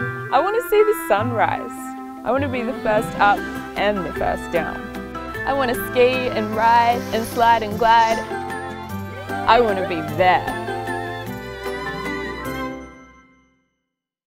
I want to see the sunrise. I want to be the first up and the first down. I want to ski and ride and slide and glide. I want to be there.